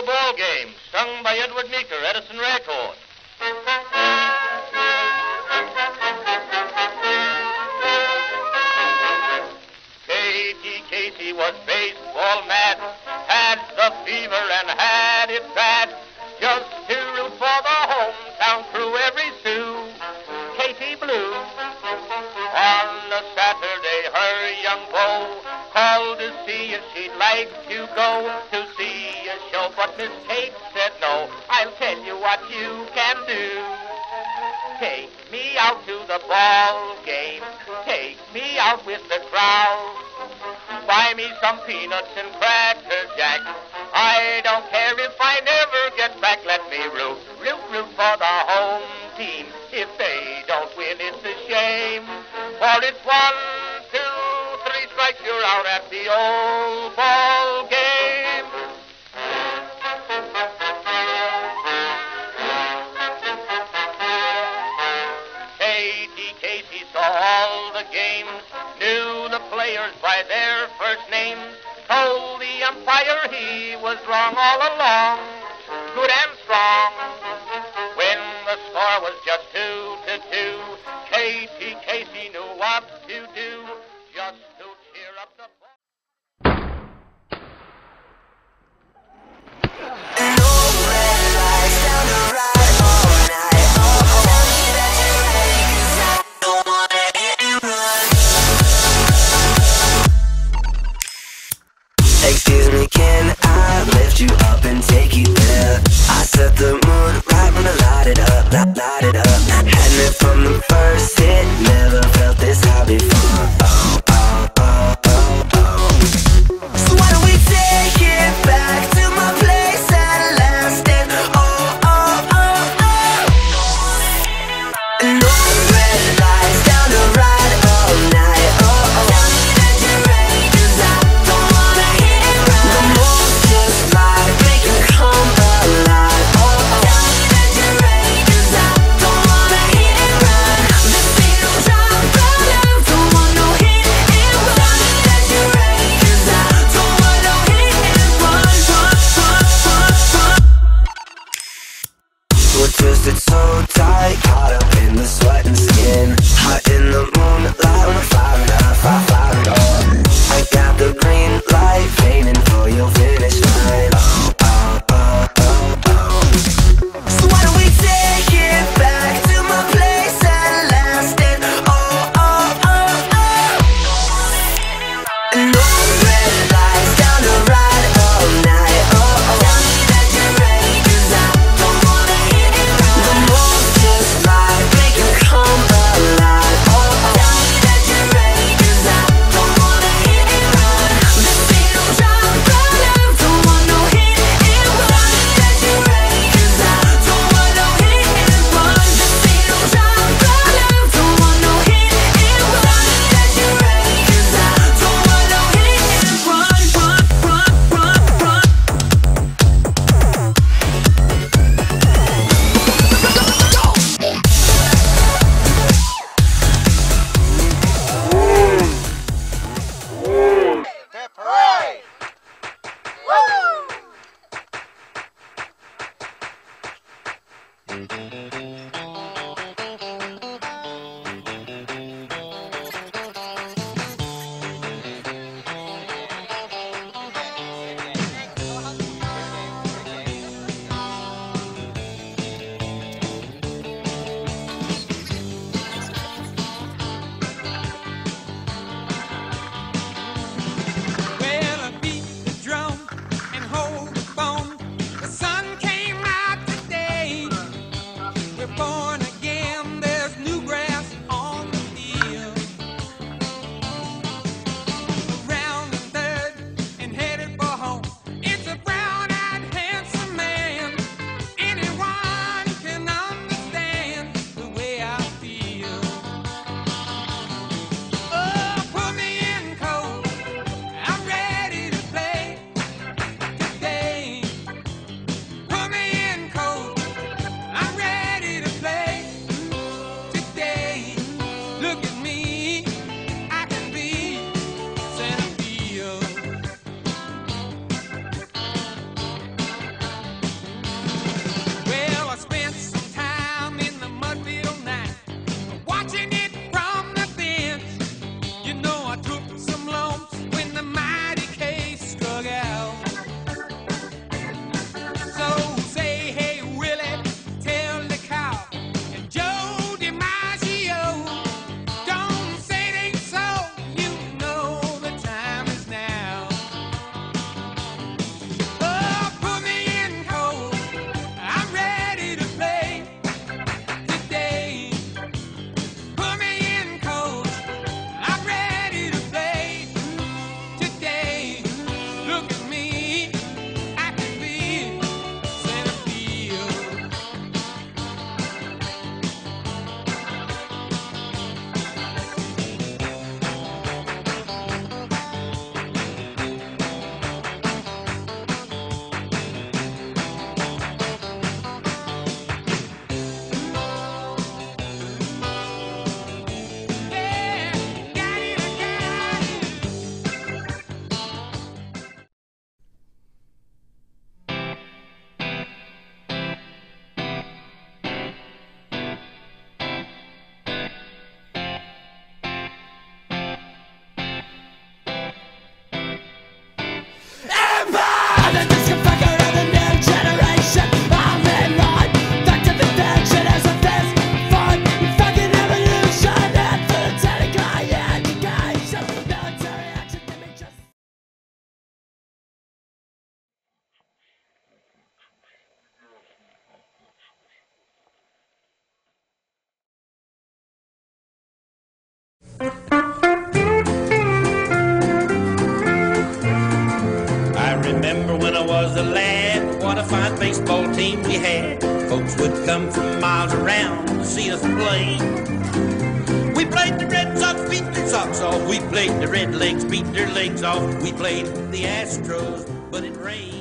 the Ball Game, sung by Edward Meeker, Edison Records. Katie, Katie was baseball mad, had the fever and had it bad. Just to root for the hometown through every Sue, Katie blew. On a Saturday, her young beau called to see if she'd like to go to show, but Miss Kate said no. I'll tell you what you can do. Take me out to the ball game. Take me out with the crowd. Buy me some peanuts and cracker jack. I don't care if I never get back. Let me root, root, root for the home team. If they don't win, it's a shame. For it's one, two, three strikes, you're out at the old ball game. Saw all the games, knew the players by their first names, told the umpire he was wrong all along, good and strong. light it up. Had it from the first. Folks would come from miles around to see us play. We played the Red Sox, beat their socks off. We played the Red Legs, beat their legs off. We played the Astros, but it rained.